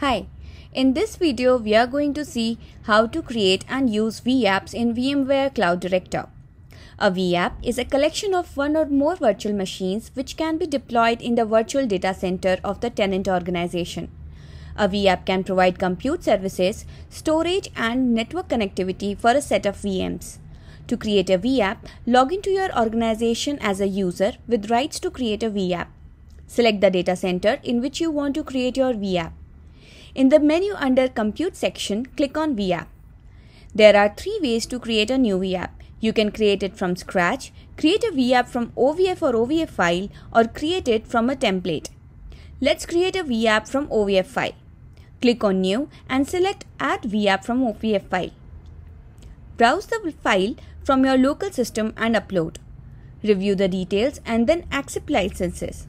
Hi, in this video we are going to see how to create and use vApps in VMware Cloud Director. A vApp is a collection of one or more virtual machines which can be deployed in the virtual data center of the tenant organization. A vApp can provide compute services, storage and network connectivity for a set of VMs. To create a vApp, log into your organization as a user with rights to create a vApp. Select the data center in which you want to create your vApp. In the menu under Compute section, click on vApp. There are three ways to create a new vApp. You can create it from scratch, create a vApp from OVF or OVA file, or create it from a template. Let's create a vApp from OVF file. Click on New and select Add vApp from OVF file. Browse the file from your local system and upload. Review the details and then accept licenses.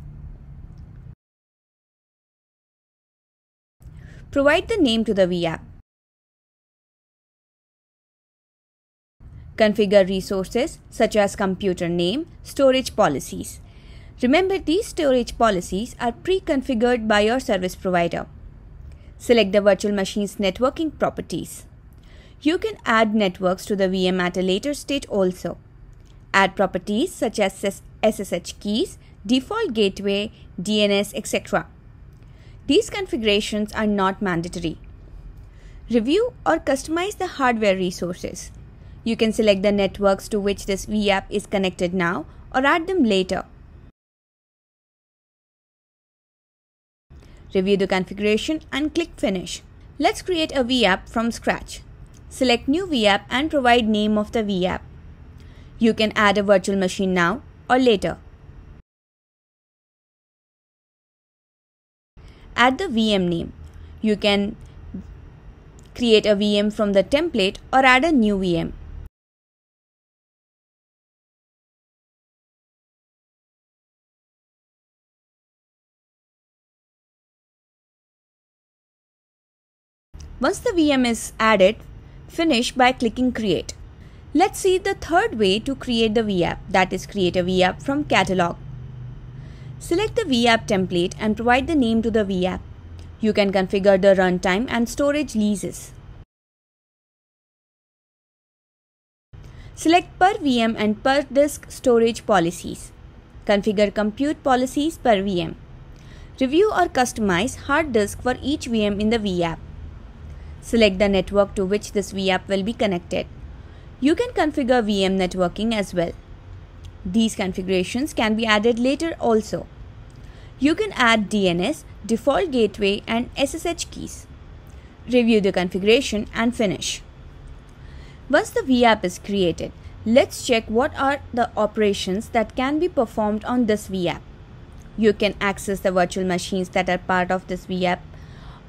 Provide the name to the vApp. Configure resources such as computer name, storage policies. Remember these storage policies are pre-configured by your service provider. Select the virtual machine's networking properties. You can add networks to the VM at a later stage also. Add properties such as SSH keys, default gateway, DNS, etc. These configurations are not mandatory. Review or customize the hardware resources. You can select the networks to which this vApp is connected now or add them later. Review the configuration and click Finish. Let's create a vApp from scratch. Select New vApp and provide name of the vApp. You can add a virtual machine now or later. Add the VM name. You can create a VM from the template or add a new VM. Once the VM is added, finish by clicking create. Let's see the third way to create the vApp that is create a vApp from catalog. Select the vApp template and provide the name to the vApp. You can configure the runtime and storage leases. Select per VM and per disk storage policies. Configure compute policies per VM. Review or customize hard disk for each VM in the vApp. Select the network to which this vApp will be connected. You can configure VM networking as well. These configurations can be added later also. You can add DNS, default gateway and SSH keys. Review the configuration and finish. Once the vApp is created, let's check what are the operations that can be performed on this vApp. You can access the virtual machines that are part of this vApp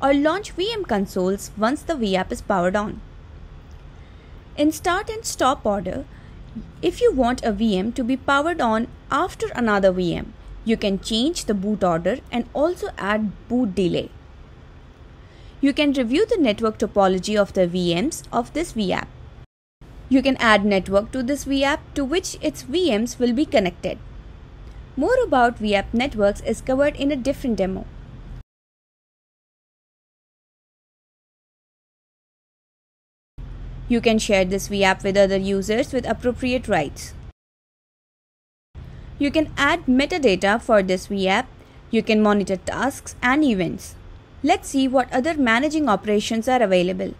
or launch VM consoles once the vApp is powered on. In start and stop order, if you want a VM to be powered on after another VM, you can change the boot order and also add boot delay. You can review the network topology of the VMs of this vApp. You can add network to this vApp to which its VMs will be connected. More about vApp networks is covered in a different demo. You can share this vApp with other users with appropriate rights. You can add metadata for this vApp. You can monitor tasks and events. Let's see what other managing operations are available.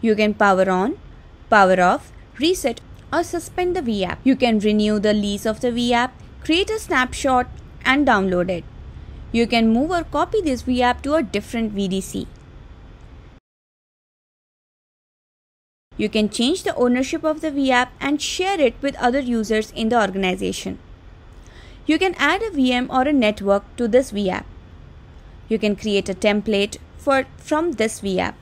You can power on, power off, reset or suspend the vApp. You can renew the lease of the vApp, create a snapshot and download it. You can move or copy this vApp to a different VDC. You can change the ownership of the vApp and share it with other users in the organization. You can add a VM or a network to this vApp. You can create a template for, from this vApp.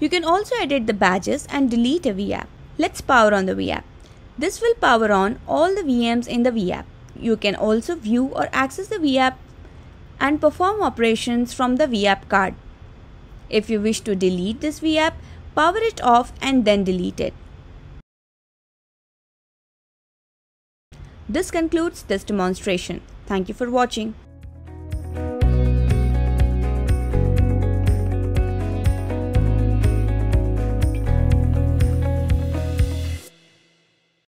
You can also edit the badges and delete a vApp. Let's power on the vApp. This will power on all the VMs in the vApp. You can also view or access the vApp and perform operations from the vApp card. If you wish to delete this vApp, power it off and then delete it. This concludes this demonstration. Thank you for watching.